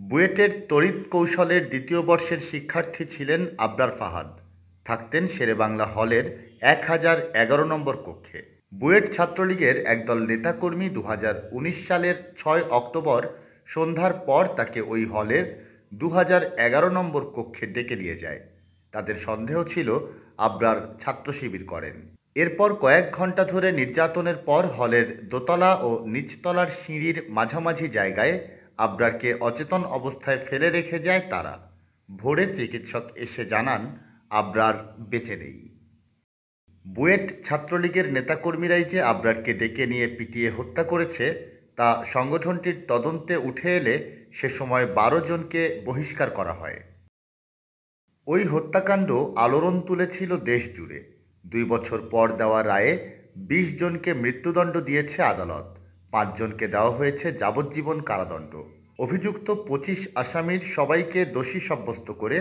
বুয়েটের তড়িৎ কৌশলের দ্বিতীয় বর্ষের শিক্ষার্থী ছিলেন আবরার ফাহাদ। থাকতেন শেরেবাংলা হলের এক হাজার এগারো নম্বর কক্ষে। বুয়েট ছাত্রলীগের একদল নেতাকর্মী দু হাজার উনিশ সালের ছয় অক্টোবর সন্ধ্যার পর তাকে ওই হলের দু হাজার এগারো নম্বর কক্ষে ডেকে নিয়ে যায়। তাদের সন্দেহ ছিল আবরার ছাত্র শিবির করেন। এরপর কয়েক ঘণ্টা ধরে নির্যাতনের পর হলের দোতলা ও নিচতলার সিঁড়ির মাঝামাঝি জায়গায় আবরারকে অচেতন অবস্থায় ফেলে রেখে যায় তারা। ভোরে চিকিৎসক এসে জানান, আবরার বেঁচে নেই। বুয়েট ছাত্রলীগের নেতাকর্মীরাই যে আবরারকে ডেকে নিয়ে পিটিয়ে হত্যা করেছে, তা সংগঠনটির তদন্তে উঠে এলে সে সময় বারো জনকে বহিষ্কার করা হয়। ওই হত্যাকাণ্ড আলোড়ন তুলেছিল দেশ জুড়ে। দুই বছর পর দেওয়া রায়ে বিশ জনকে মৃত্যুদণ্ড দিয়েছে আদালত। পাঁচজনকে দেওয়া হয়েছে যাবজ্জীবন কারাদণ্ড। অভিযুক্ত পঁচিশ আসামির সবাইকে দোষী সাব্যস্ত করে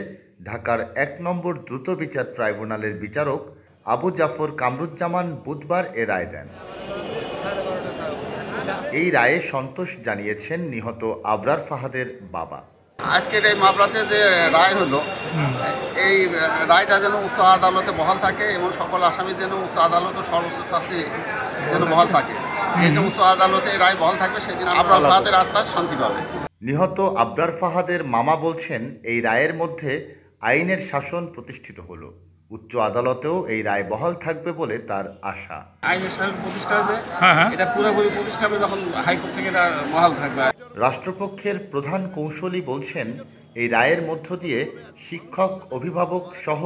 ঢাকার এক নম্বর দ্রুত বিচার ট্রাইব্যুনালের বিচারক আবু জাফর কামরুজ্জামান বুধবার এ রায় দেন। এই রায়ে সন্তোষ জানিয়েছেন নিহত আবরার ফাহাদের বাবা। আজকের এই মামলাতে যে রায় হলো, এই রায়টা যেন উচ্চ আদালতে বহাল থাকে এবং সকল আসামি যেন উচ্চ আদালতে সর্বোচ্চ শাস্তি যেন বহাল থাকে। যেদিন উচ্চ আদালতে রায় বহাল থাকবে সেদিন আমরা তাদের আত্মার শান্তি পাবে। নিহত আবরার ফাহাদের মামা বলছেন এই রায়ের মধ্যে আইনের শাসন প্রতিষ্ঠিত হলো। উচ্চ আদালতেও এই রায় বহাল থাকবে বলে তার আশা। আইনের শাসন প্রতিষ্ঠা এটা পুরোপুরি প্রতিষ্ঠা হবে যখন হাইকোর্ট থেকে এটা বহাল থাকবে। রাষ্ট্রপক্ষের প্রধান কৌশলী বলছেন এই রায়ের মধ্য দিয়ে শিক্ষক অভিভাবক সহ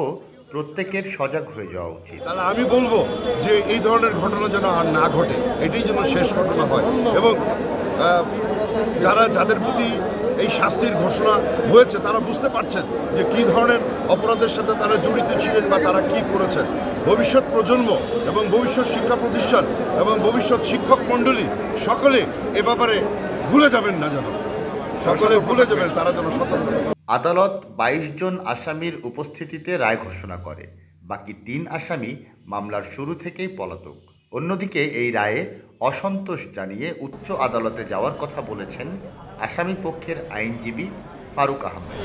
প্রত্যেকের সজাগ হয়ে যাওয়া উচিত। তাহলে আমি বলব যে এই ধরনের ঘটনা যেন আর না ঘটে এটাই যেন শেষ ঘটনা হয়। এবং যারা যাদের প্রতি এই শাস্তির ঘোষণা হয়েছে তারা বুঝতে পারছেন যে কী ধরনের অপরাধের সাথে তারা জড়িত ছিলেন বা তারা কি করেছেন। ভবিষ্যৎ প্রজন্ম এবং ভবিষ্যৎ শিক্ষা প্রতিষ্ঠান এবং ভবিষ্যৎ শিক্ষক মণ্ডলী সকলে এ ব্যাপারে ভুলে যাবেন না যেন। সকলে ভুলে যাবেন তারা যেন সতর্ক। আদালত বাইশ জন আসামির উপস্থিতিতে রায় ঘোষণা করে। বাকি তিন আসামি মামলার শুরু থেকেই পলাতক। অন্যদিকে এই রায়ে অসন্তোষ জানিয়ে উচ্চ আদালতে যাওয়ার কথা বলেছেন আসামি পক্ষের আইনজীবী ফারুক আহমেদ।